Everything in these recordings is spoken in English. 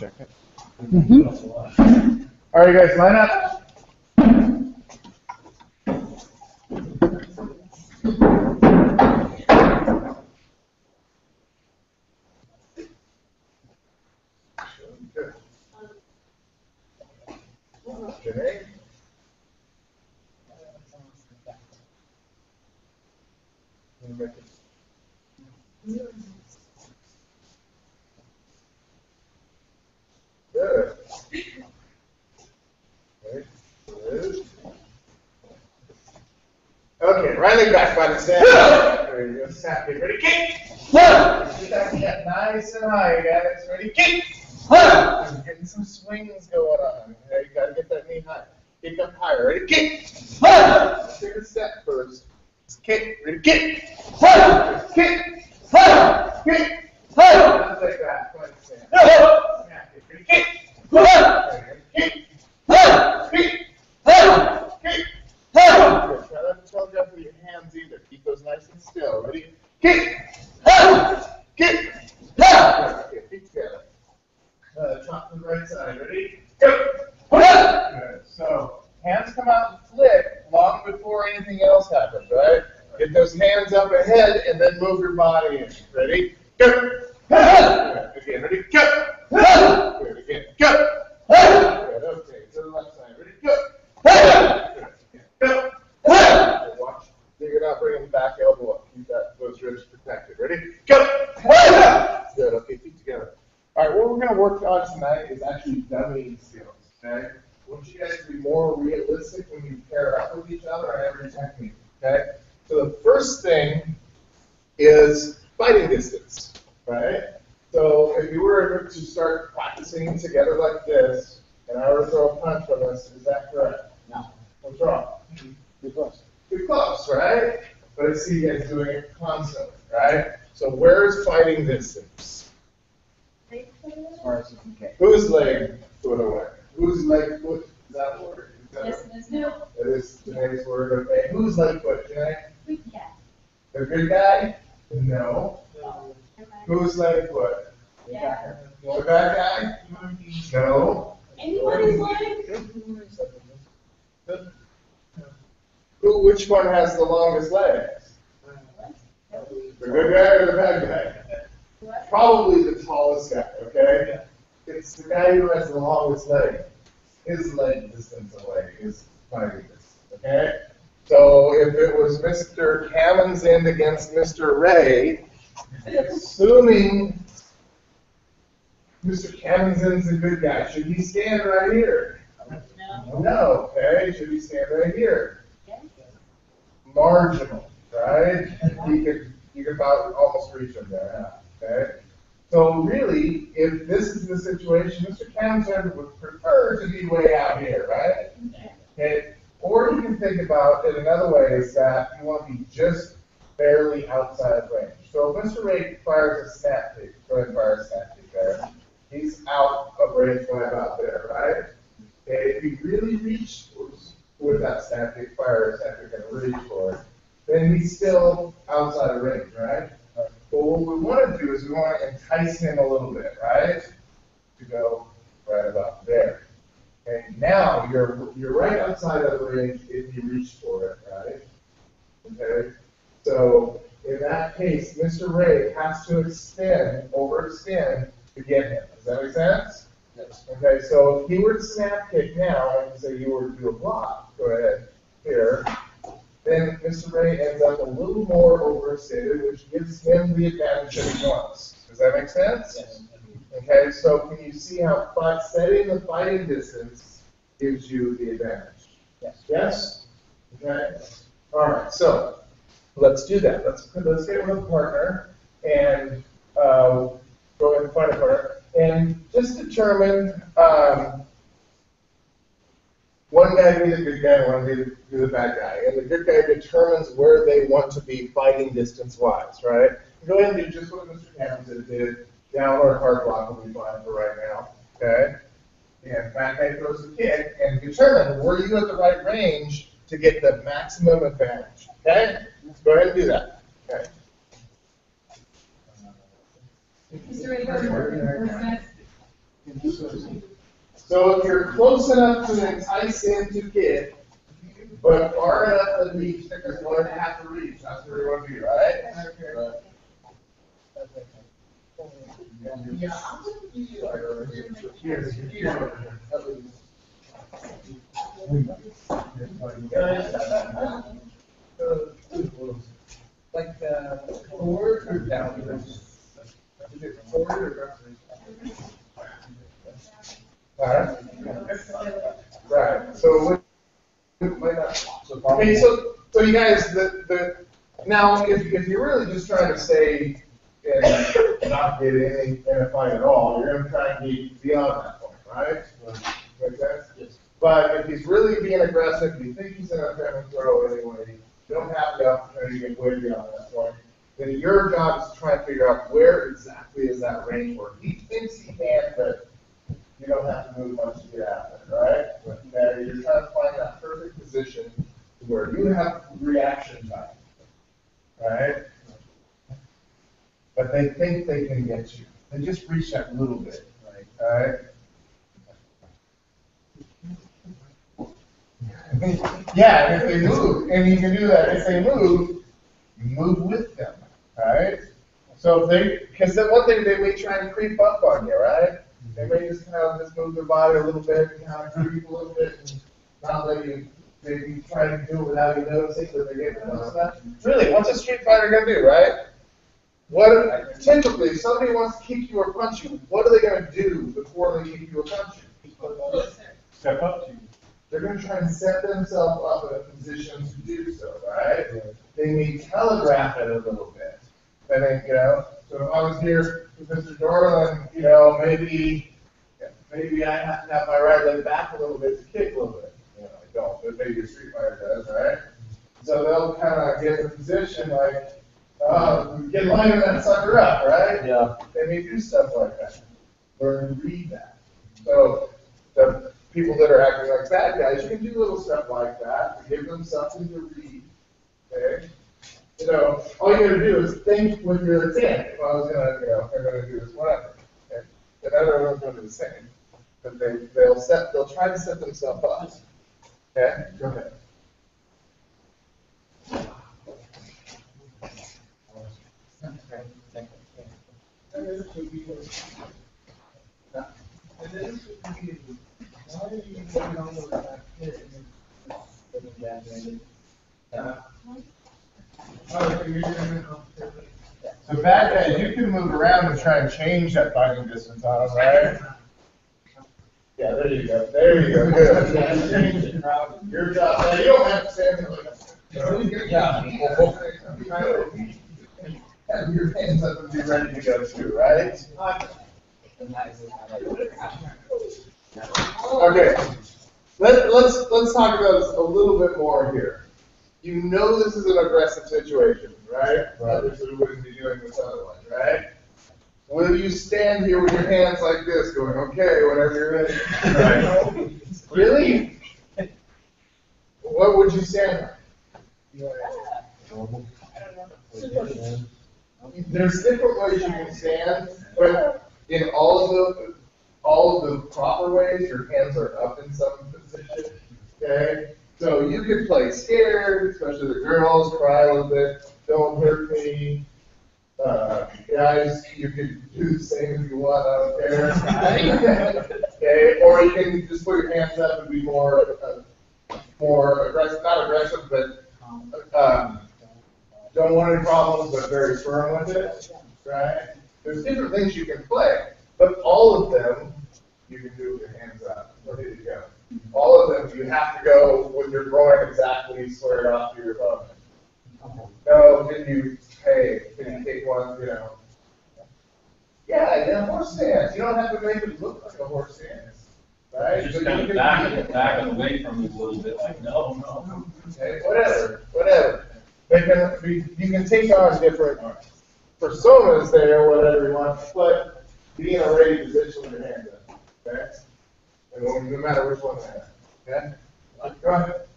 Check it. Mm-hmm. All right, guys, line up. Good. Janae? You make it- Good. Okay, good. Okay, right body. There you go, snap it, ready, kick. Get that nice and high, guys, ready, kick. I'm getting some swings going on. There, you gotta get that knee high. Kick up higher, ready, kick. Take a step first. Kick, ready, kick. Kick. Kick. Just like that, body stand. Snap it, ready, kick. Ready, kick. Kick. Kick. Good. Try not to telegraph with your hands either. Keep those nice and still. Ready? Kick! Kick! Okay, feet together. Uh, top to the right side. Ready? Go! Good. So, hands come out and flip long before anything else happens, right? Get those hands up ahead and then move your body in. Ready? Go! Good. Again, ready? Go! Good. Again, go! Good. Okay, to the left side. Ready? Go! Good. Go! Good. Watch. You're not bringing the back elbow up. Keep that, those ribs protected. Ready? Go! Good. Okay, feet together. All right, what we're going to work on tonight is actually dummying skills. Okay? I want you guys to be more realistic when you pair up with each other on every technique. Okay? So the first thing is fighting distance. Right? So if you were to start practicing together like this, and I were to throw a punch from this, is that correct? No. What's wrong? Too close. Too close, right? But I see you guys doing it constantly, right? So where's fighting distance? As far as you can get. Whose leg foot away? Whose leg foot? Is that word? Is that Yes, it is. No. It is Janae's word, okay. Whose leg foot, Janae? We can. The good guy? No. Whose leg foot? Yeah. The bad guy? No. Anybody's leg? Who, which one has the longest legs? The good guy or the bad guy? What? Probably the tallest guy, okay? It's the guy who has the longest leg. His leg distance away is fighting distance, okay? So if it was Mr. Hammond's end against Mr. Ray, assuming Mr. Cannon's a good guy, should he stand right here? No. No, okay, should he stand right here? Marginal, right? You could, you could about almost reach him there, okay? So really, if this is the situation, Mr. Townsend would prefer to be way out here, right? Okay, or you can think about it another way is that you want to be just barely outside of range. So if Mr. Ray fires a snap kick, go ahead and fire a snap kick there. He's out of range by about there, right? Okay, if he really reached for that snap kick, fire a snap kick and reach for it, then he's still outside of range, right? But what we want to do is we want to entice him a little bit, right? To go right about there. Okay, now you're you're right outside of the range if you reach for it, right? Okay, so in that case, Mr. Ray has to extend, overextend to get him. Does that make sense? Yes. Okay, so if he were to snap kick now, and say you were to do a block, go ahead, here, then Mr. Ray ends up a little more overextended, which gives him the advantage that he wants. Does that make sense? Yes. Okay, so can you see how setting the fighting distance gives you the advantage? Yes. Yes? Okay, all right, so let's do that. Let's, let's get with a partner and, uh, go ahead and find a partner. And just determine, um, one guy be the good guy, and one guy be the bad guy. And the good guy determines where they want to be fighting distance wise, right? Go ahead and do just what Mr. Hampton did. Downward hard block will be fine for right now, okay? And back guy throws a kick and determine were you at the right range to get the maximum advantage, okay? Go ahead and do that, okay? Mr. Ray, first, first, So if you're close enough to entice him to kick, but far enough to reach, that you're going to have to reach, that's where you want to be, right? Yeah. Like uh, forward or down? Is it forward or Alright. Right, so what, might not, okay, so, so you guys, the, the, now, if, if you're really just trying to stay and not get any, in a fight at all, you're gonna try and be beyond that point, right? Make sense? Yes. But if he's really being aggressive, you think he's gonna try and throw anyway, you don't have the opportunity to get way beyond that point, then your job is to try and figure out where exactly is that range where he thinks he can, but you don't have to move much to get out of it, right? Okay, you're trying to find that perfect position where you have reaction time, right? But they think they can get you. They just reach that little bit, right? All right? Yeah, and if they move, and you can do that, if they move, you move with them, right? So if they, because the one thing, they may try and creep up on you, right? They may just kind of just move their body a little bit, and kind of creep a little bit, and not let you, maybe try to do it without you noticing that they're getting close enough. Really, what's a street fighter gonna do, right? What, typically, if somebody wants to kick you or punch you, what are they gonna do before they kick you or punch you? Step up to you. They're gonna try and set themselves up in a position to do so, right? They may telegraph it a little bit. I think, you know, so if I was here with Mr. Dorland, you know, maybe, maybe I have to have my right leg back a little bit to kick a little bit. You know, I don't, but maybe a street fighter does, right? So they'll kind of get in position like, uh, get lining that sucker up, right? Yeah. They may do stuff like that. Learn to read that. So the people that are acting like bad guys, you can do little stuff like that to give them something to read. Okay? You know, all you gotta do is think when you're your intent. If I was gonna, you know, if I'm gonna do this, whatever. Okay? And everyone's gonna do the same. But they, they'll set, they'll try to set themselves up. Okay? Go ahead. So bad guys, you can move around and try and change that fighting distance on them, right? Yeah, there you go, there you go, good. Your job, you don't have to stand there like that. Have your hands up and be ready to go too, right? Okay, let, let's, let's talk about this a little bit more here. You know this is an aggressive situation, right? Right. Others wouldn't be doing this otherwise, right? Will you stand here with your hands like this, going, okay, whenever you're ready? Right. Really? What would you stand like? There's different ways you can stand, but in all of the, all of the proper ways, your hands are up in some position, okay? So you could play scared, especially the girls, cry a little bit, don't hurt me. Uh, guys, you could do the same if you want, I don't care. Okay, or you can just put your hands up and be more, uh, more aggressive, not aggressive, but, um, don't want any problems, but very firm with it, right? There's different things you can play, but all of them, you can do with your hands up, ready to go. All of them, you have to go with your groin exactly squared off to your opponent. No, can you, hey, can you take one, you know? Yeah, yeah, horse stance, you don't have to make it look like a horse stance, right? Just kind of can- back, back away from it a little bit, like, no, no. Okay, whatever, whatever. They can, you can take on different personas there, whatever you want, but be in a ready position with your hands up, okay? And no no matter which one they have, okay? Go ahead.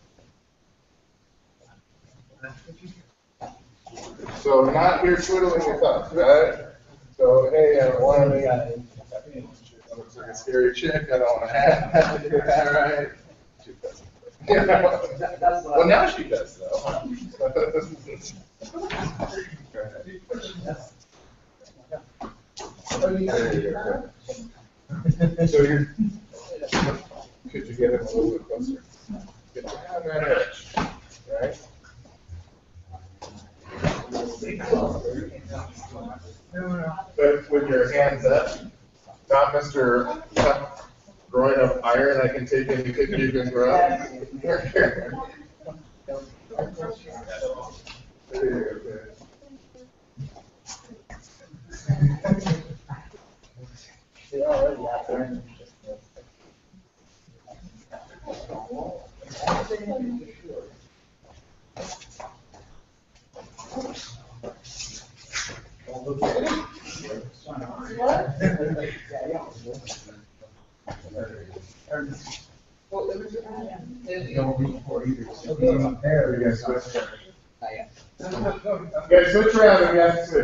So not here twiddling your thumbs, right? So, hey, uh, one of the, That looks like a scary chick, I don't wanna have that, is right? Well, now she does though. So you're, could you get it a little bit closer? Get down that edge, right? But with your hands up, not Mr. Groin of iron, I can take any picture you can throw. paragraph 3.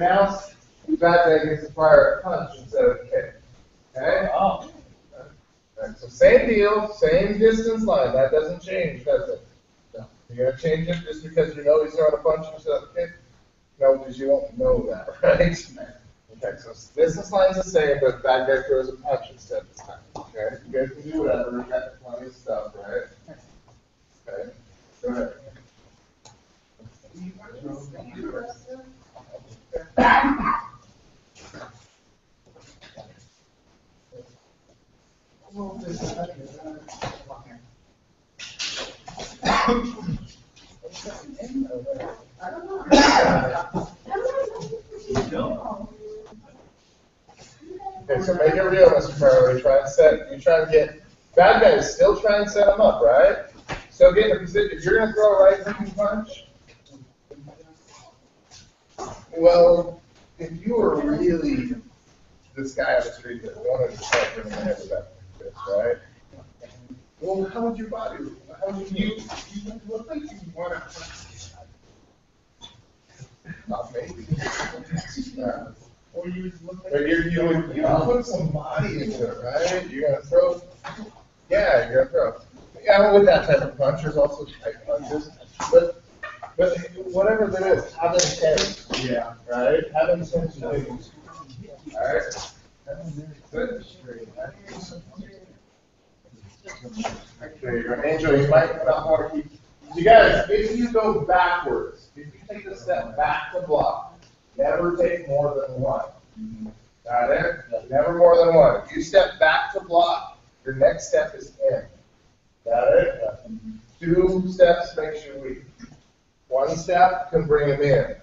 But now that guy gets to fire a punch instead of a kick. Okay? Oh, Alright, so same deal, same distance line, that doesn't change, does it? No. You're gonna change it just because you know he's throwing a punch instead of a kick? No, because you don't know that, right? Okay, so distance line's the same, but bad guy throws a punch instead this time, okay? You guys can do whatever, we've got plenty of stuff, right? Okay, go ahead. You. Okay, so make it real, Mr. Farley, try and set, you try and get, bad guys still try and set them up, right? So get in a position, if you're gonna throw a right hand punch, well, if you were really this guy on the street that wanted to start in the head fist, right? Well, how would your body, how would you, you look like you wanna. Not maybe. Yeah. Or you would look But you, you would, you would put some body into it, right? You're gonna throw, yeah, you're gonna throw. Yeah, with that type of punch, there's also tight punches, but, but whatever that is, have intense. Yeah. Right? Have intense wings. Alright? Good. Go. Angel, you might not want to keep, you guys, if you go backwards, if you take a step back to block, never take more than one. Got it? Never more than one. If you step back to block, your next step is in. Got it? Two steps makes you weak. One step can bring him in.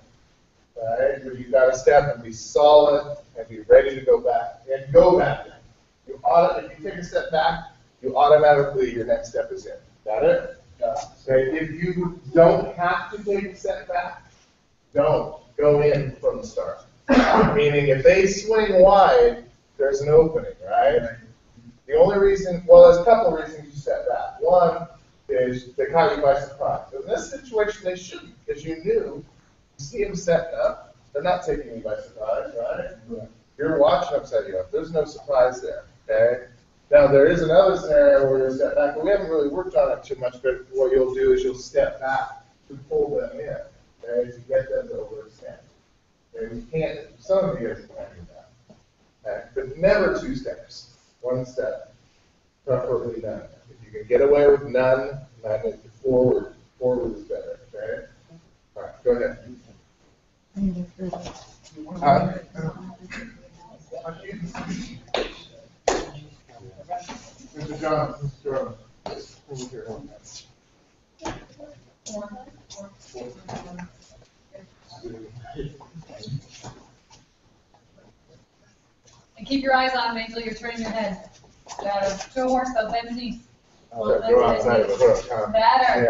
Right? But you gotta step and be solid and be ready to go back and go back. You auto, if you take a step back, you automatically, your next step is in. Got it? Yeah. Okay, if you don't have to take a step back, don't go in from the start. Meaning if they swing wide, there's an opening, right? The only reason, well, there's a couple reasons you step back. One is they caught you by surprise. In this situation, they shouldn't, because you knew, you see them set up, they're not taking you by surprise, right? You're watching them set you up. There's no surprise there, okay? Now, there is another scenario where you step back, but we haven't really worked on it too much, but what you'll do is you'll step back to pull them in, okay, to get them to overextend. Okay, we can't, some of you guys can do that. Okay, but never two steps, one step, preferably none. You can get away with none, none is forward, forward is better, okay? All right, go ahead. Huh? Mr. John, Mr. John. And keep your eyes on him until you're turning your head. Uh, a horse, though, Go outside of the hook, huh? Better.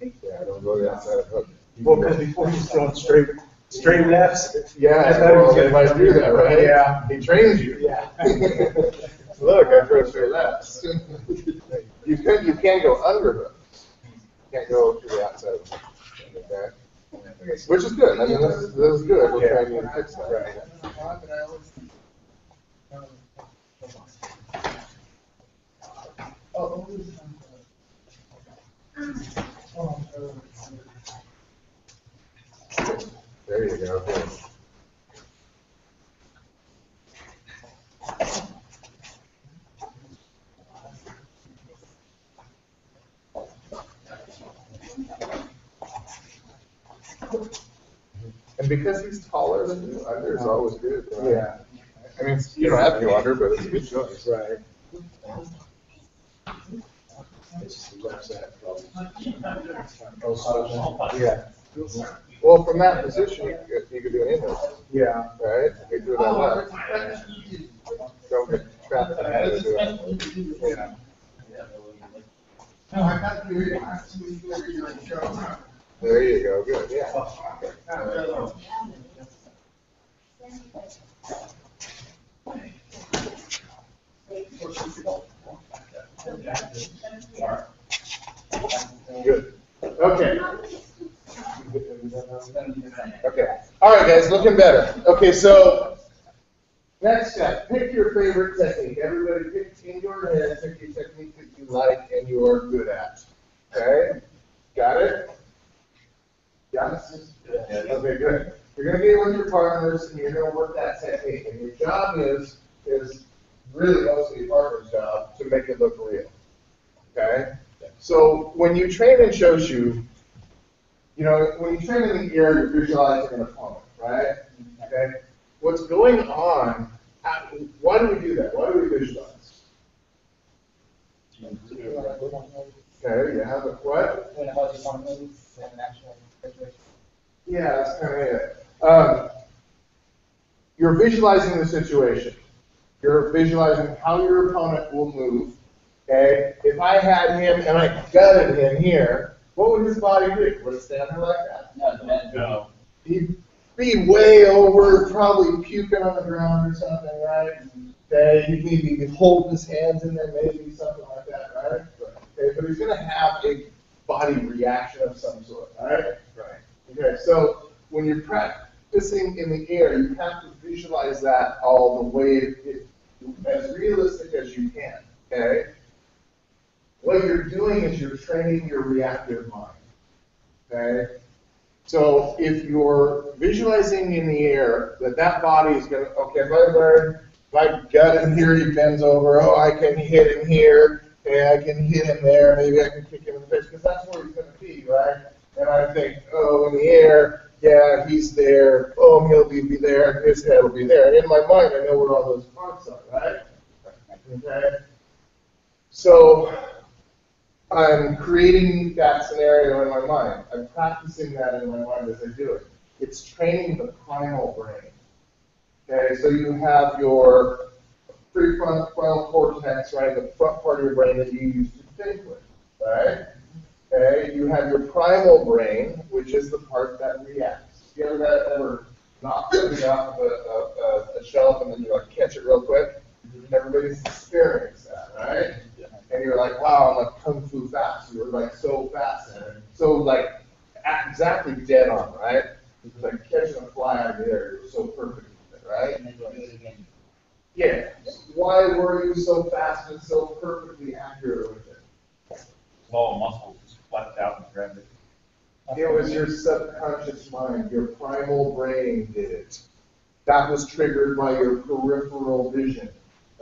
Yeah, yeah, don't go outside of the hook. Well, because before he's throwing straight, straight lefts. Yeah, I thought he was gonna might do that, right? Yeah. He trains you. Yeah. Look, I throw straight lefts. You can, you can go under hook. You Can't go to the outside of the hook, okay? Which is good, I mean, this is, this is good, we're trying to fix that. Oh, oh, There you go, good. And because he's taller than you, under is always good. right? Yeah. I mean, you don't have to under, but it's a good choice. Right. It's the left problem. Yeah, Well, from that position, you could, you could do an inlet, yeah. right? You could do that left. Don't get trapped in the head do it. Yeah. There you go, good, yeah. Okay. Okay. All right, guys, looking better. Okay, so next step, pick your favorite technique. Everybody pick in your head, your technique that you like and you are good at. Okay? Got it? It? Okay, good. You're gonna be with your partners and you're gonna work that technique. And your job is, is really mostly your partner's job to make it look real. Okay? So when you train in Shou Shu, you know, when you train in the air, you're visualizing an opponent, right? Okay? What's going on, how- why do we do that? Why do we visualize? Okay, you have a what? Yeah, that's kind of it. Um, you're visualizing the situation. You're visualizing how your opponent will move. Okay, if I had him and I gutted him here, what would his body do? Would it stand there like that? No. no. He'd be way over, probably puking on the ground or something, right? Okay, he'd maybe holding his hands in there, maybe something like that, right? Okay, but he's gonna have a body reaction of some sort, right? Right. Okay, so when you're practicing in the air, you have to visualize that all the way, it- as realistic as you can, okay? What you're doing is you're training your reactive mind, okay? So if you're visualizing in the air that that body is gonna, okay, if I if I gut him here, he bends over, oh, I can hit him here, and I can hit him there, maybe I can kick him in the face, because that's where he's gonna be, right? And I think, oh, in the air, yeah, he's there, boom, he'll be, be there, his head will be there. In my mind, I know where all those parts are, right? Okay? So, I'm creating that scenario in my mind. I'm practicing that in my mind as I do it. It's training the primal brain. Okay, so you have your prefrontal cortex, right, the front part of your brain that you use to think with, right? Okay, you have your primal brain, which is the part that reacts. You ever got ever knock something off of a, a, a shelf and then you like catch it real quick? Everybody's experienced that, right? Yeah. And you're like, wow, I'm like kung fu fast. You were like so fast and so like exactly dead on, right? It's like catching a fly out of the air. You're so perfect with it, right? Yeah. Why were you so fast and so perfectly accurate with it? All muscles flattened out and grabbed it. It was your subconscious mind, your primal brain did it. That was triggered by your peripheral vision,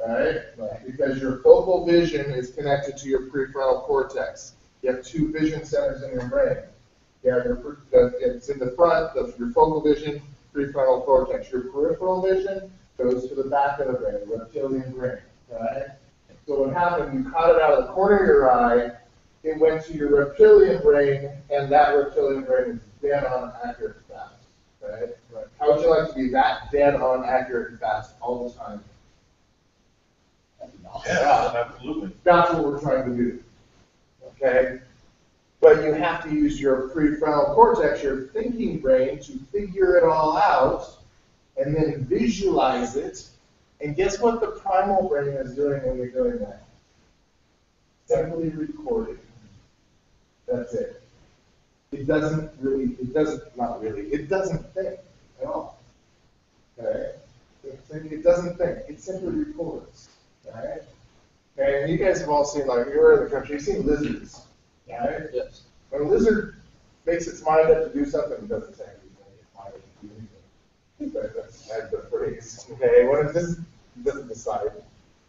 right? Because your focal vision is connected to your prefrontal cortex. You have two vision centers in your brain. You have your, it's in the front of your focal vision, prefrontal cortex. Your peripheral vision goes to the back of the brain, the reptilian brain, right? So what happened, you caught it out of the corner of your eye, it went to your reptilian brain, and that reptilian brain is dead on accurate and fast, right? How would you like to be that dead on accurate and fast all the time? Yeah, absolutely. That's what we're trying to do. Okay? But you have to use your prefrontal cortex, your thinking brain, to figure it all out and then visualize it. And guess what the primal brain is doing when you're doing that? Simply recording. That's it. It doesn't really, it doesn't, not really, it doesn't think at all. Okay? It doesn't think, it simply records. Alright? Okay, and you guys have all seen, like, you're in the country, you've seen lizards. Right? Yes. When a lizard makes its mind up to do something, it doesn't say anything. Its mind up to do anything. That- That's, that's the phrase. Okay, when it it doesn't decide.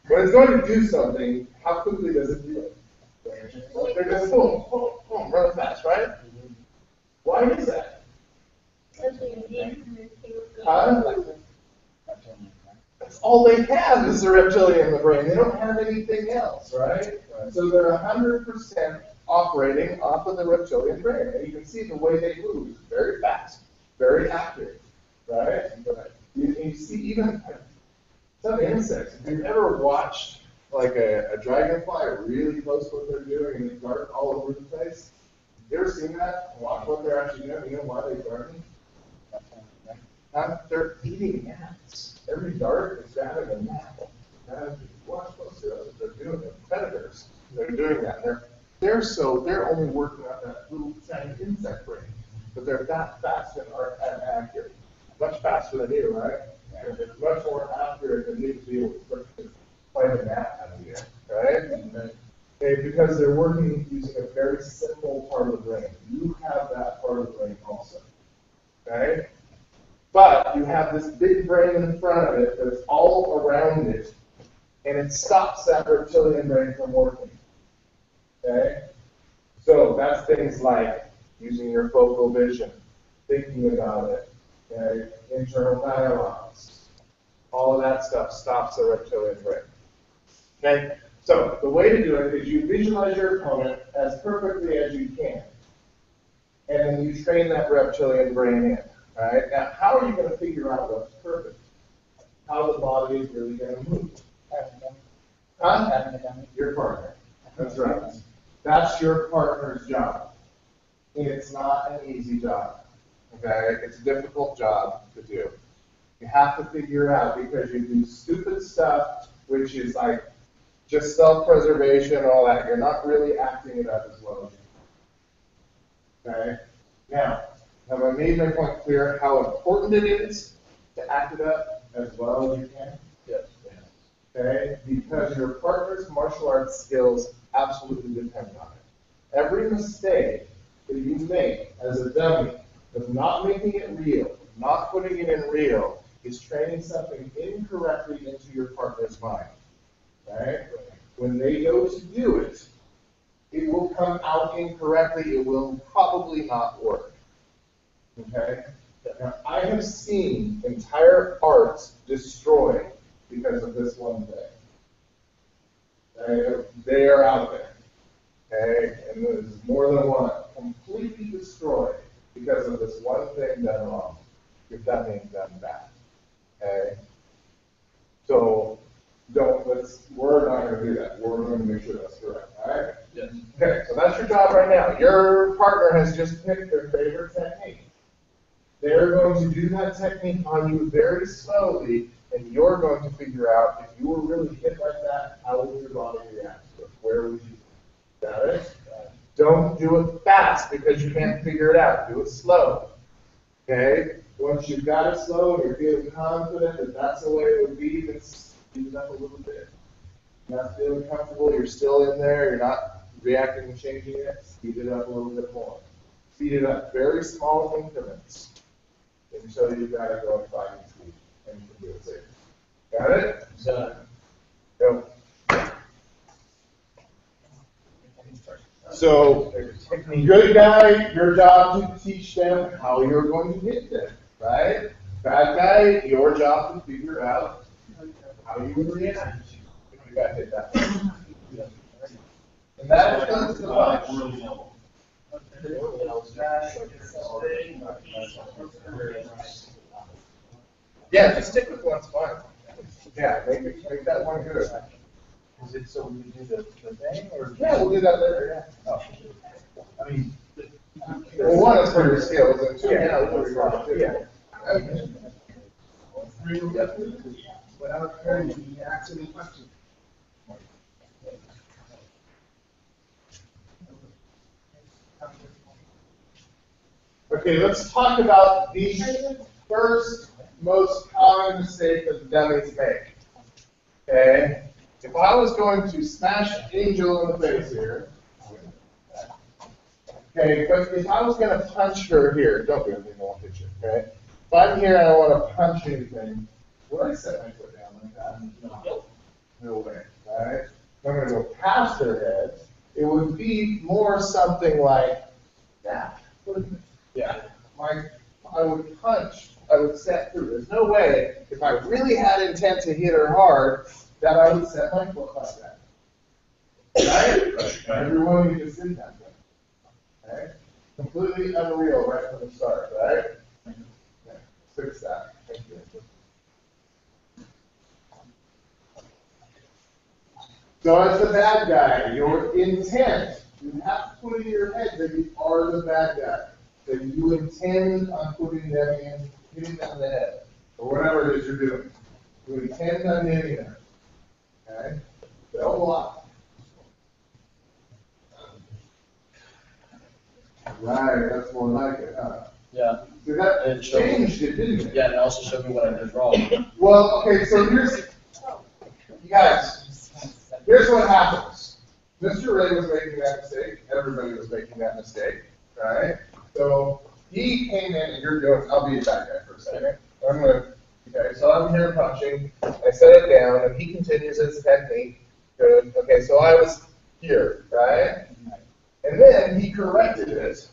When it's going to do something, how quickly does it do it? They're just boom, boom, boom, really fast, right? Why is that? Huh? That's all they have is the reptilian in the brain. They don't have anything else, right? So they're hundred percent operating off of the reptilian brain. And you can see the way they move is very fast, very active, right? You, you see even some insects. If you've ever watched like a, a dragonfly really close to what they're doing and it's dark all over the place, you ever seen that? Watch what they're actually doing. You know why they're darting? They're eating gnats. Every dart is grabbing a gnat. And watch what they're doing. They're predators. They're doing that. They're, they're so, they're only working on that little tiny insect brain. But they're that fast and are accurate. Much faster than you, right? And They're much more accurate than you to be able to find a gnat out here, right? Okay, because they're working using a very simple part of the brain. You have that part of the brain also. Okay? But you have this big brain in front of it that's all around it, and it stops that reptilian brain from working. Okay? So that's things like using your focal vision, thinking about it, okay? internal dialogues. All of that stuff stops the reptilian brain. Okay? So the way to do it is you visualize your opponent as perfectly as you can. And then you train that reptilian brain in. Alright? Now, how are you going to figure out what's perfect? How the body is really going to move? Huh? Your partner. That's right. That's your partner's job. It's not an easy job. Okay? It's a difficult job to do. You have to figure out because you do stupid stuff, which is like just self-preservation and all that. You're not really acting it up as well as you can. Okay? Now, have I made my point clear how important it is to act it up as well as you can? Yes. Okay? Because your partner's martial arts skills absolutely depend on it. Every mistake that you make as a dummy of not making it real, not putting it in real, is training something incorrectly into your partner's mind. Right? When they go to do it, it will come out incorrectly. It will probably not work. Okay? Now, I have seen entire arts destroyed because of this one thing. They, they are out there. Okay? And there's more than one. Completely destroyed because of this one thing done wrong. If that means done bad. Okay? So, don't, let's, we're not gonna do that. We're gonna make sure that's correct, alright? Yes. Okay, so that's your job right now. Your partner has just picked their favorite technique. They're going to do that technique on you very slowly, and you're going to figure out if you were really hit like that, how would your body react to it? Where would you? Got it? Don't do it fast because you can't figure it out. Do it slow. Okay? Once you've got it slow and you're feeling confident that that's the way it would be, then speed it up a little bit. Not feeling comfortable, you're still in there, you're not reacting and changing it, speed it up a little bit more. speed it up, very small increments. Until you've gotta go at five speed, and you can do it safe. Got it? Done. Go. So, good guy, your job to teach them how you're going to hit them, right? Bad guy, your job to figure out how you would react if you got hit that way. And that comes to punch. Really. Yeah, just stick with one's fine. Yeah, make, make that one good. Is it so we do the, the thing or? Yeah, we'll do that later, Oh. I mean. Well, one is for your skills, and two, yeah, we'll do. Yeah. Without hearing any accident question. Okay, let's talk about the first most common mistake that the dummies make. Okay, if I was going to smash Angel in the face here. Okay, but if I was gonna punch her here, don't do anything, I won't hit you, okay? If I'm here and I wanna punch anything, would I set my foot down like that? No. No way, alright? If I'm gonna go past her head, it would be more something like that. Yeah, I would punch, I would set through. There's no way, if I really had intent to hit her hard, that I would set my foot like that. Right? Everyone of you just did that. Okay? Completely unreal right from the start, right? Fix that. Thank you. So as the bad guy, your intent, you have to put it in your head that you are the bad guy. That you intend on putting them in, hitting them in the head, or whatever it is you're doing. You intend on hitting them. Okay? Don't lie. Right, that's more like it, huh? Yeah, See, that It changed it, didn't it? yeah, and it also showed me what I did wrong. Well, okay, so here's, you guys, here's what happens. Mr. Ray was making that mistake, everybody was making that mistake, right? So he came in, and you're doing, I'll be a bad guy for a second. I'm gonna, okay, so I'm here punching, I set it down, and he continues his technique. Good, okay, so I was here, right? And then he corrected it,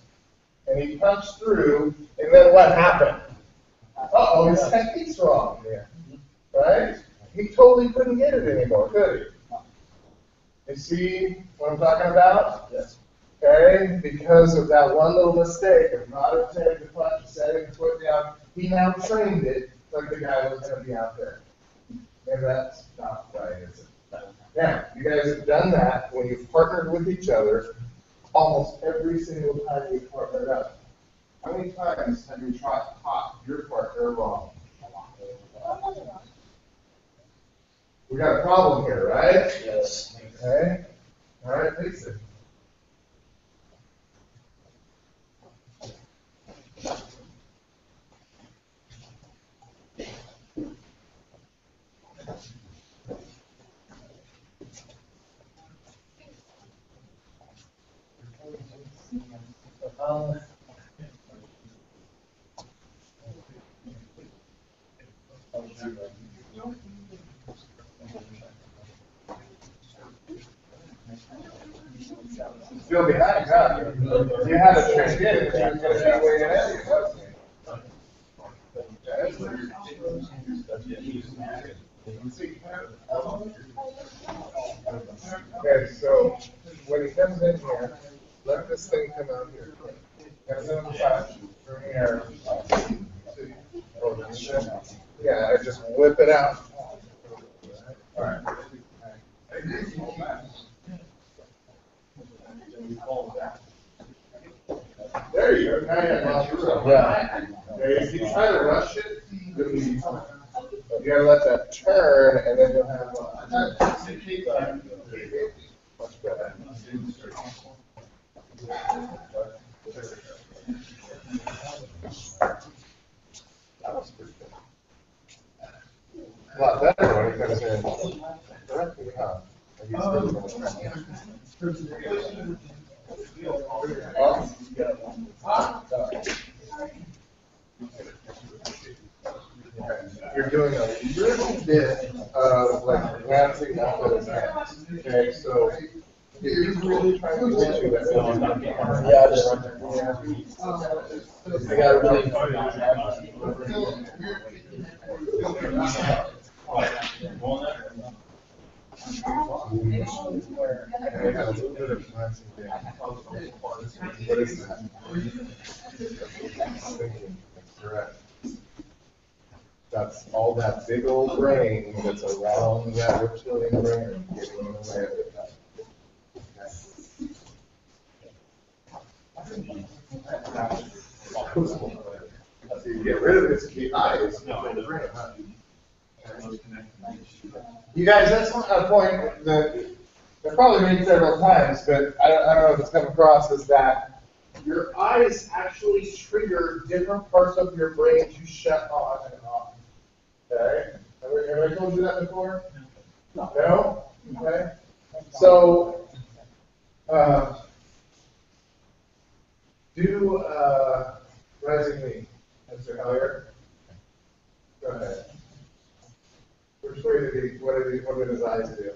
and he punched through, and then what happened? Uh-oh, his technique's wrong here, right? He totally couldn't get it anymore, could he? You see what I'm talking about? Yes. Okay, because of that one little mistake of not intending to punch, setting his foot down, he now trained it like the guy was gonna be out there. And that's not right, is it? Now, you guys have done that when you've partnered with each other, almost every single time you've partnered up. How many times have you tried, taught your partner wrong? We got a problem here, right? Yes. Okay, all right, fix it. Um, Still behind, huh? You had a trick in, and you gonna be you, wasn't you? Okay, so when he comes in here, let this thing come out here. Comes in the side, through here. Yeah, I just whip it out. All right. There you go, now you have lots of room. Yeah. Okay, If you try to rush it, you'll be fine. You gotta let that turn, and then you'll have. uh, Much better. That was pretty good. A lot better when he comes in directly, huh? Like he's really gonna you're doing a little bit of like glancing at the maps. Okay, so if you're really trying to get you that. Yeah, I just I got a really fun that's all that big old brain that's around that reptilian brain getting in the way of it. So you get rid of this key eyes. You guys, that's a point that, that probably made several times, but I don't, I don't know if it's come across, is that your eyes actually trigger different parts of your brain to shut on and off. Okay? Have I, have I told you that before? No? Okay? So, uh, do, uh, rising me, Mr. Hellier. Go ahead. Did he, what did he, what did his eyes do?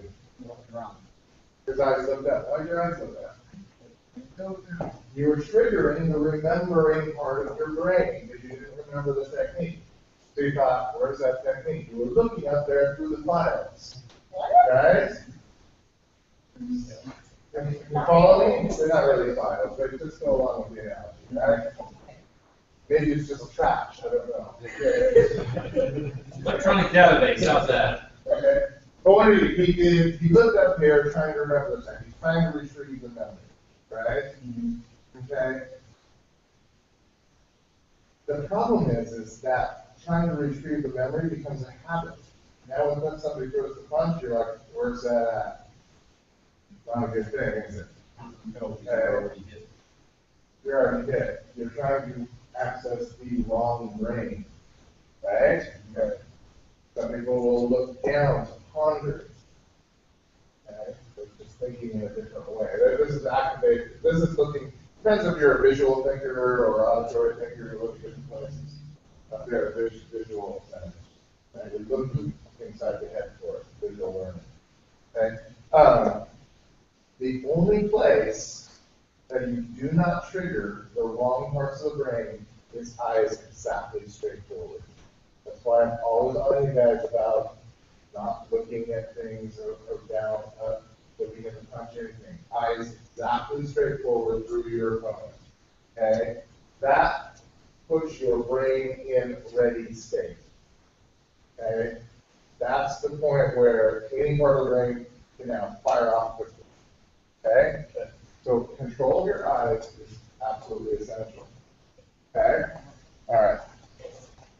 His eyes looked up. Why did your eyes look up? You were triggering the remembering part of your brain, because you didn't remember the technique. So you thought, where's that technique? You were looking up there through the files. Guys? You follow me? They're not really files, they just go along with the analogy, right? Maybe it's just trash, I don't know. Electronic database, how's that? Okay, but what did he, he did, he looked up here trying to remember the thing, he's trying to retrieve the memory, right? Mm-hmm. Okay? The problem is, is that trying to retrieve the memory becomes a habit. Now when somebody throws the punch, you're like, where's that at? Not a good thing, is it? Okay. You're already dead, you're trying to access the wrong brain, right? Okay. Some people will look down to ponder. Okay, They're just thinking in a different way. This is activated, this is looking, depends if you're a visual thinker or auditory thinker, you're looking at different places. Up there, vis- visual centers. And you're looking inside the head for it, visual learning. Okay? Um, the only place that you do not trigger the wrong parts of the brain is eyes exactly straightforward. That's why I'm always on you guys about not looking at things or, or down, up, looking at the punch, anything. Eyes exactly straightforward through your phone. Okay? That puts your brain in ready state. Okay? That's the point where any part of the brain can now fire off quickly. Okay? So control of your eyes is absolutely essential. Okay? All right.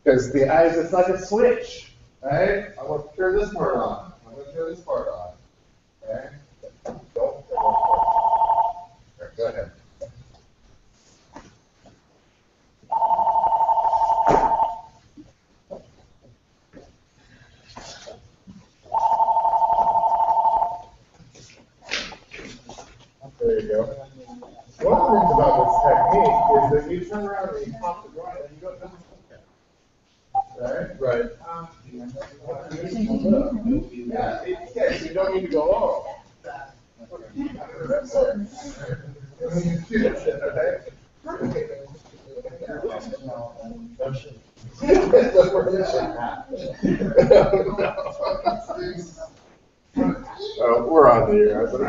Because the eyes, it's like a switch, right? I'm gonna turn this part on. I'm gonna turn this part on. Okay? Don't. turn this part on. All right, go ahead. There you go. One of the things about this technique is that you turn around and you pop the joint and you go, doesn't Right? Right. Yeah, it- yeah, you. go, oh. That's it. I mean, you see that shit, right? That's where this shit happens. Oh, we're on the air. But,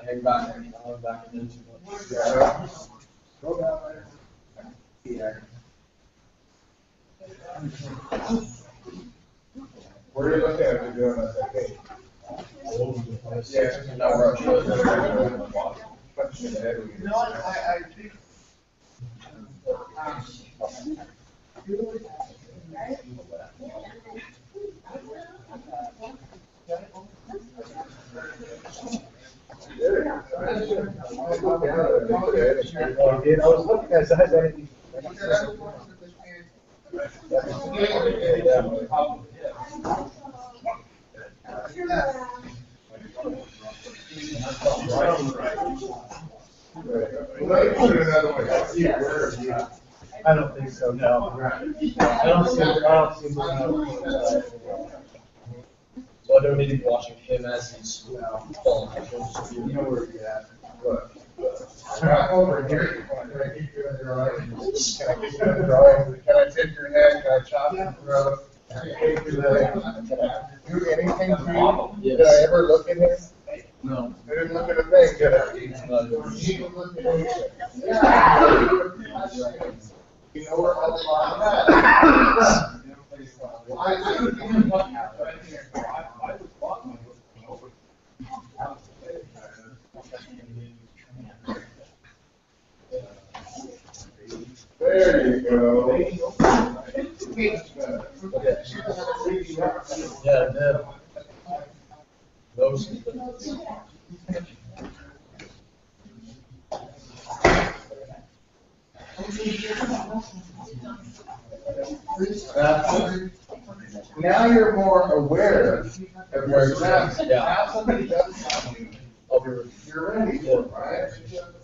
I hang back, I hang back and then. yeah. Go down there. Yeah. Where are you looking at if you're doing this technique? Yeah, No, we're on. Punch in the head when you- No, I, I think. Yeah. I'll look down at it, okay. Oh, you did? I was looking at that, I didn't- Let me put it another way. I see where you- I don't think so, no. I don't see, I don't see. So I don't need to be watching him as he's falling. You know where you're at. Look. Over here. The drawing? Can I keep you in the drawing? Can I take your head? Can I chop your throat? Can I take your leg? Can I do anything to you? Did I ever look in here? No. I didn't look at a thing, did I? No. You didn't look at anything. You know where all the bottom is? I think There you go. Yeah, no. Those. Now you're more aware of where it's at. Yeah. Now somebody does something, I'll be ready. you're ready for it, right? Slow down.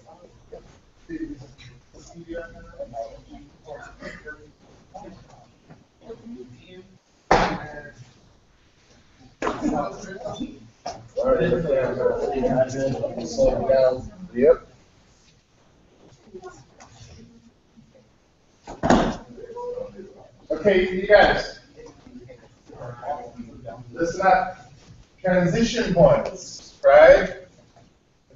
Yep. Okay, you guys. Listen up. Transition points, right?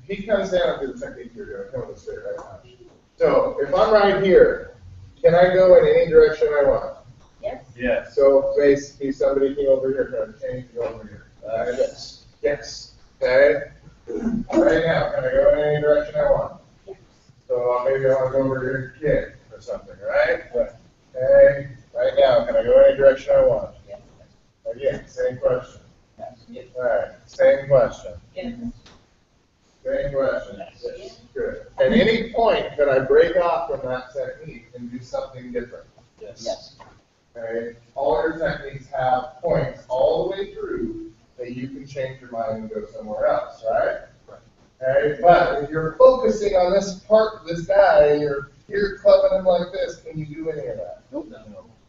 If he comes down to the technique you're doing, come this way right now. So if I'm right here, can I go in any direction I want? Yes. So face, be somebody came over here, trying to change, go over here. Uh, yes, yes, okay? Right now, can I go in any direction I want? So uh, maybe I want to go over here and kick or something, right? Okay, right now, can I go any direction I want? Again, same question. All right, same question. Same question. Good. At any point, can I break off from that technique and do something different? Yes. Okay, all your techniques have points all the way through that you can change your mind and go somewhere else, right? Okay, but if you're focusing on this part, this guy, and you're here clubbing him like this, can you do any of that? No.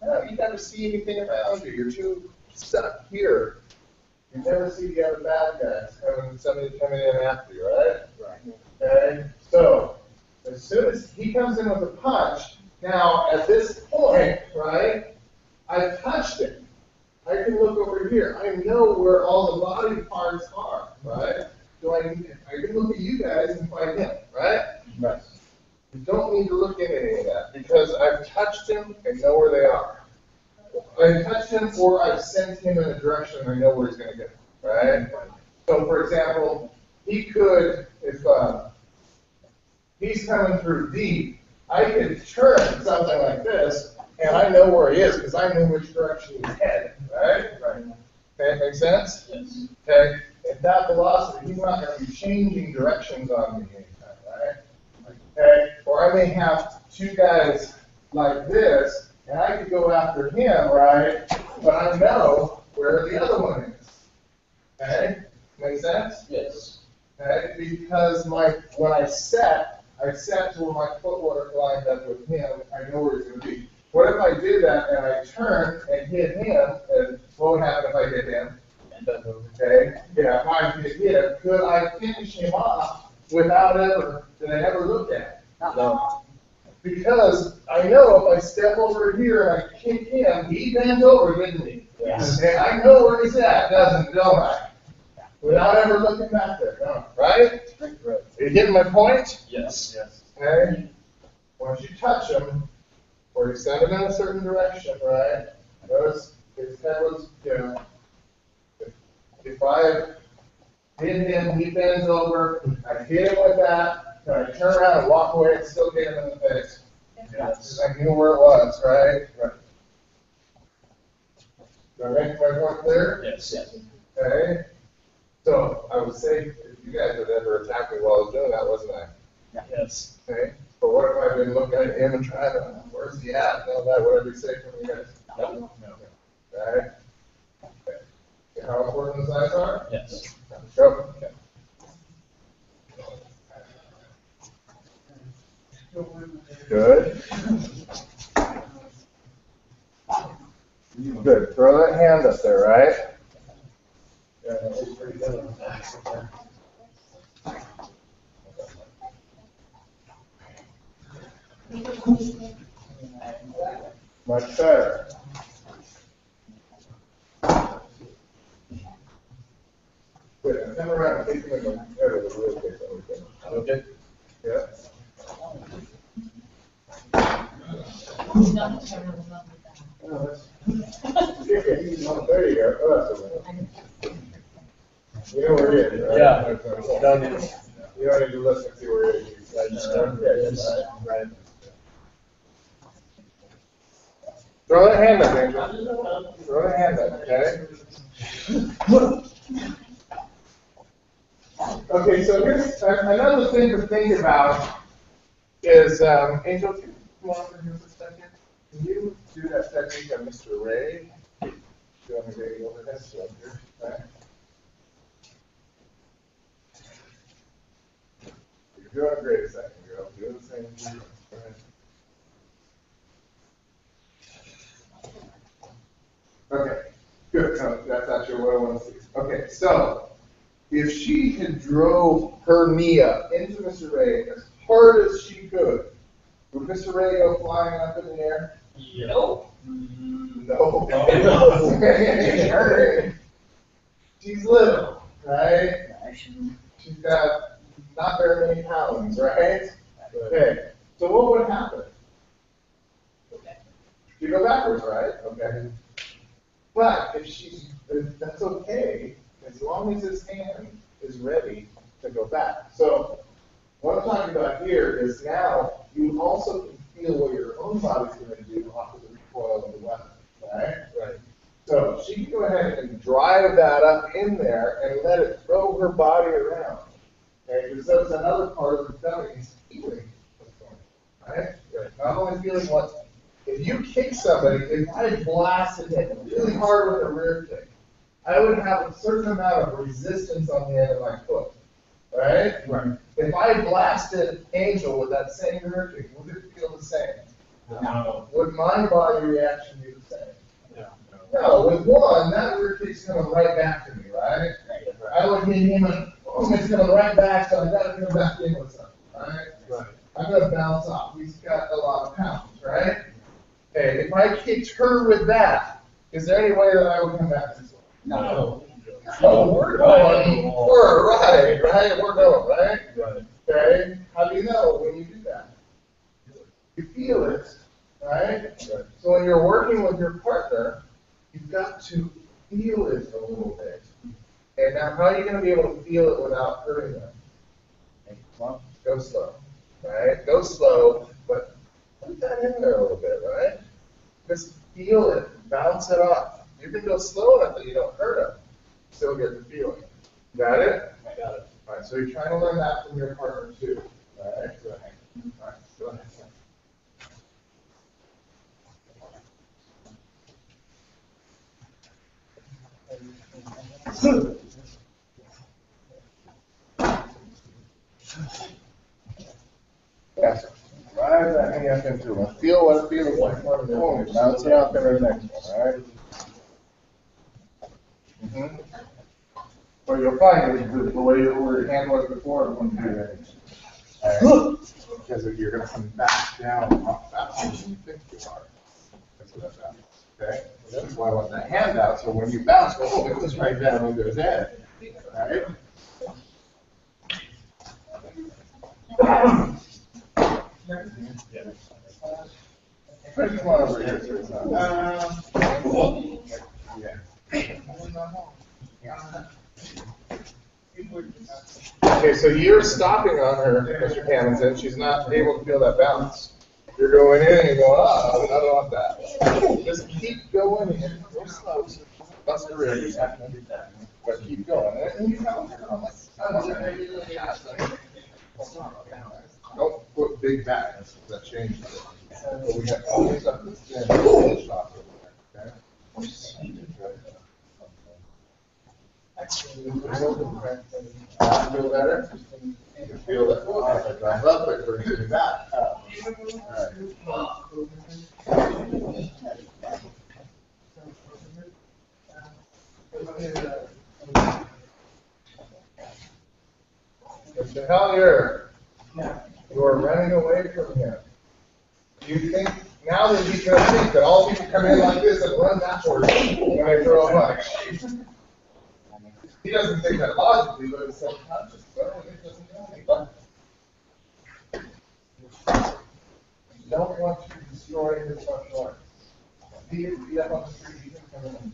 No, you never see anything around you. You're too stuck here. You never see the other bad guys coming, somebody coming in after you, right? Right. Okay, so as soon as he comes in with a punch, now at this point, right, I've touched him. I can look over here. I know where all the body parts are, right? So I, I can look at you guys and find him, right? Right. You don't need to look into any of that because I've touched him and know where they are. I've touched him or I've sent him in a direction I know where he's gonna go, right? So for example, he could, if, uh, he's coming through deep, I could turn something like this and I know where he is because I know which direction he's headed, right? Right. Okay, make sense? Yes. Okay, at that velocity, he's not gonna be changing directions on me anytime, right? Okay, or I may have two guys like this, and I could go after him, right? But I know where the other one is. Okay, make sense? Yes. Okay, because my, when I set, I set to where my footwork lined up with him, I know where he's gonna be. What if I did that and I turned and hit him, and what would happen if I hit him? Okay, yeah, if I hit him, could I finish him off without ever, did I ever look at him? No. Because I know if I step over here and I kick him, he bends over, didn't he? Yes. And I know where he's at, doesn't, don't I? Without ever looking back there, no, right? Right. Are you getting my point? Yes. Yes. Okay? Once you touch him, or you send him in a certain direction, right? Notice his head was, you know, if- if I hit him, he bends over, I hit him with that, and I turn around and walk away and still get him in the face. Yes. I knew where it was, right? Right. Do I make my point clear? Yes. Yes. Okay? So I would say, if you guys had ever attacked me while I was doing that, wasn't I? Yes. Okay, but what if I've been looking at him and trying to, where's he at, and all that, whatever you say from you guys? No. No. Okay? Okay. See How important the signs are? Yes. Go. Good. Good. Throw that hand up there, right? Yeah, that was pretty good on the back, so there. Much better. Good. Come around, take them in the head of the real quick. so we can- Okay. Yeah. Yeah. To. Throw that hand up, Angel. Throw that hand up, okay? Okay, so here's a- another thing to think about is, um, Angel, can you come over here for a second? Can you do that technique on Mr. Ray? Doing the radio over there, so here, right? You're doing great a second ago. Do the same. thing. Go. Okay, good, no, that's actually what I want to see. Okay, so, if she had drove her up into Mr. Ray hard as she could, would Mr. Ray go flying up in the air? Nope. No. No. She's little, right? She's got not very many pounds, right? Okay, so what would happen? You go backwards, right? Okay. But if she's, if that's okay, as long as his hand is ready to go back. So what I'm talking about here is now you also can feel what your own body's gonna do off of the recoil of the weapon, right? Right. So she can go ahead and drive that up in there and let it throw her body around. Okay, because that's another part of the belly is feeling what's going on, right? Right. Not only feeling what, if you kick somebody, if I blasted him really hard with a rear kick, I would have a certain amount of resistance on the end of my foot, right? Right. If I blasted Angel with that same kick, would it feel the same? No. Would my body reaction be the same? Yeah. No, with one, that kick's coming right back to me, right? I would hit him and, boom, it's coming right back, so I gotta come back in with something, right? Right. I'm gonna bounce off, he's got a lot of pounds, right? Okay, if I kicked her with that, is there any way that I would come back this way? No. Oh, we're going, we're right, right, we're going, right? Right. Okay, how do you know when you do that? You feel it, right? Right. So when you're working with your partner, you've got to feel it a little bit. And now, how are you gonna be able to feel it without hurting them? Go slow, right? Go slow, but put that in there a little bit, right? Just feel it, bounce it off. You can go slow enough that you don't hurt them, still get the feeling. Got it? I got it. All right, so you're trying to learn that from your partner too, all right? All right, go ahead. Yes, drive that up into it, feel what it feels like, boom, bounce it off into the next one, all right? Mhm. What you'll find is the, way you were handling it before, it wouldn't do that. Because you're gonna come back down off that one, you think you are. That's what that happens, okay? That's why I want that hand out, so when you bounce, oh, it goes right down under his head, all right? Chris, come on over here. Chris. Okay, so you're stopping on her, Mr. Camden, she's not able to feel that bounce. You're going in and you're going, ah, I don't want that. Just keep going in, go slow, bust the ribs, but keep going. And you know, Don't put big bags, that changes it. But we got all this stuff that's in the shop over there, okay? I you are running away from him. You think, now that he's gonna think that all people come in like this and run backwards when they throw a punch? He doesn't think that logically, but it's subconscious, it don't want to destroy his martial arts. He, up on the street, come in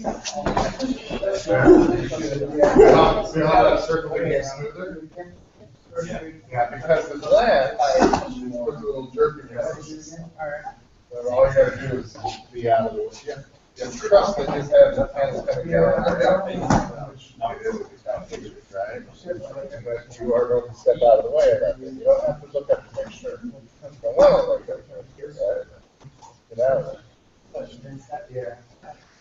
The the. See that circle? Yeah, because the blend puts a little jerk in it. So all you gotta do is be out of it. Just trust that it. Right? That you are going to step out of the way of that. You don't have to look make sure. Don't wanna look to make sure. Get out of. Yeah.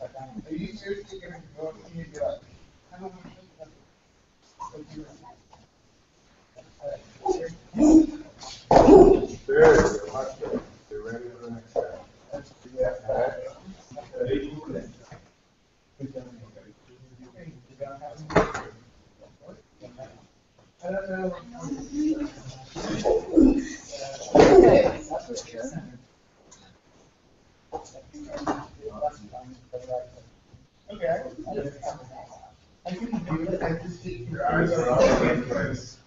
Are you seriously gonna go up and you be like? There you go. Get ready for the next step. Alright? Your eyes are all because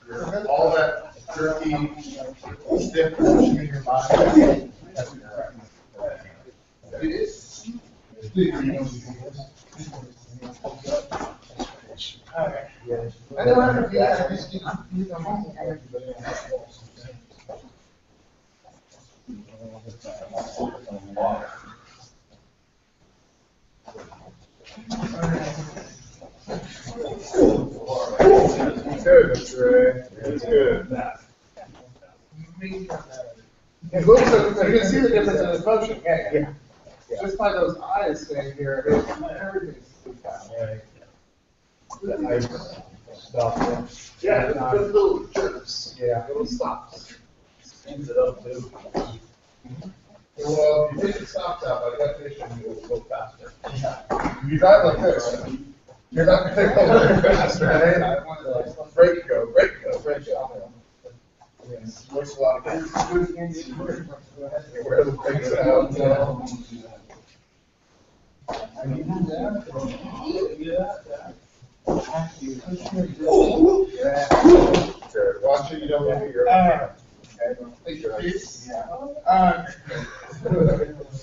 all that jerky, stiff in your body. It is. I don't to be, I just you. Ray, it's good. It looks, like- you can see the difference in his motion, yeah, yeah. Just by those eyes staying here, everything's. Yeah, just little jerks. Yeah. Little stops. Speeds it up too. Well, if you take the stops out, by definition, you will go faster. You drive like this, you're not gonna go very fast, right? Break go, break go, break go. Works a lot. Where the out. Good, watch it, you don't hit your. Okay, take your. Uh,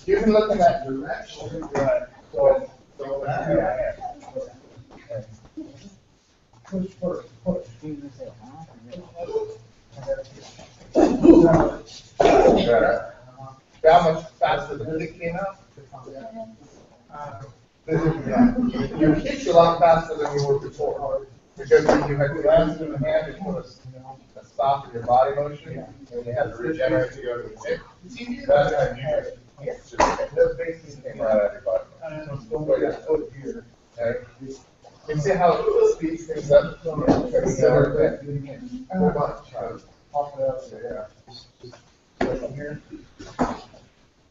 You can look in that direction. Right. So, so that. Push first, push. How much faster the kick came out? Uh, You kicked a lot faster than you were before, because when you had glands in the hand, it put a, stop in your body motion, and you had to regenerate to go to the kick. That's how you did it. Those basically out of your body. Yeah. Okay. You see how it speeds things up? Consider that. How much? Yeah.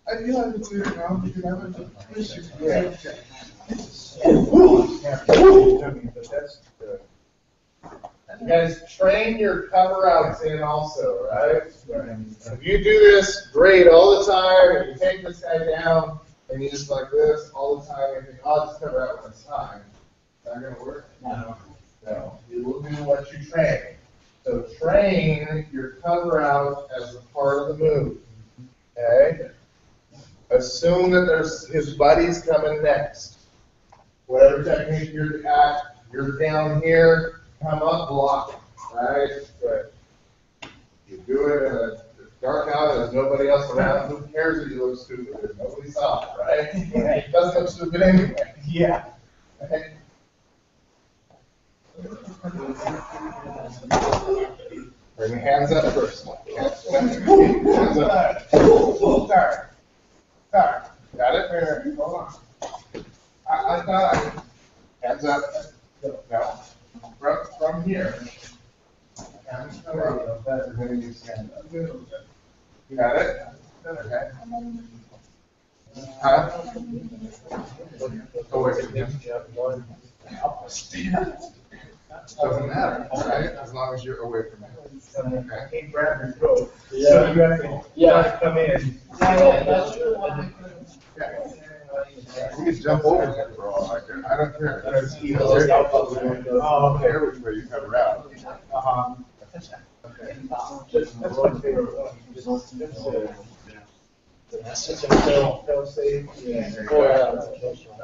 I know, you can have it. But that's good. You guys train your cover outs in also, right? If you do this great all the time, and you take this guy down, and you just like this all the time, and think, "Oh, I'll just cover out when it's time. Not gonna work. No. No, you will do what you train. So train your cover out as a part of the move. Okay? Assume that there's his buddies coming next. Whatever technique you're at, you're down here, come up, block. Right? But You do it in a dark out, there's nobody else around, who cares if you look stupid, There's nobody saw it, right? It doesn't look stupid anyway. Yeah. Okay? Bring your hands up first. Hands up. Sorry. Sorry. Got it? Hold on. I, thought, hands up. No, from, from here. Hands up. You got it? Okay. Huh? Oh, wait, yeah. Doesn't matter, right? As long as you're away from it. Okay. Can't grab your throat. So you gotta, you come in. You can jump over it for all I care. I don't care. Because he Oh, okay. care which way you cover out. Uh-huh. Just, that's one thing. Just, just, uh, Fail, fail.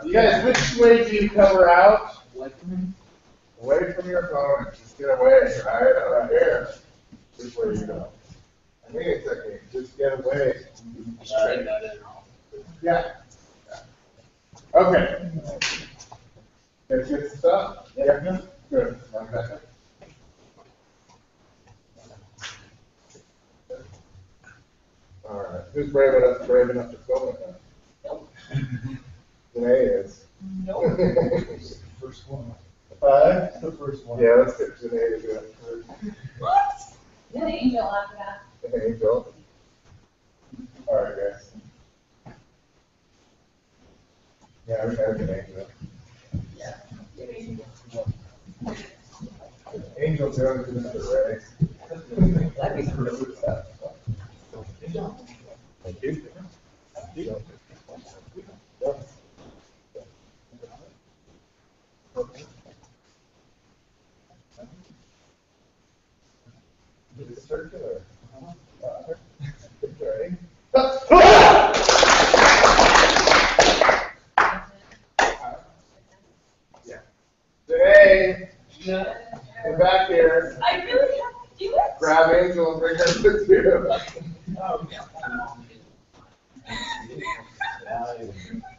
You guys, which way do you cover out? Away from your opponent. Just get away, right? I don't care. Which way you go. I think it's okay. Just get away. Just trade that in. Yeah. Okay. That's good stuff? Yeah. Good. One second. All right, who's brave enough, brave enough to film it then? Janae is. Nope. First one. Five? The first one. Yeah, let's get Janae to do it first. What? You're angel after that. Angel. All right, guys. Yeah, we gotta get Angel. Angel's doing good at the race. Thank you. It's circular. Okay. Janae, come back here. I really have to do it? Grab Angel and bring her to you.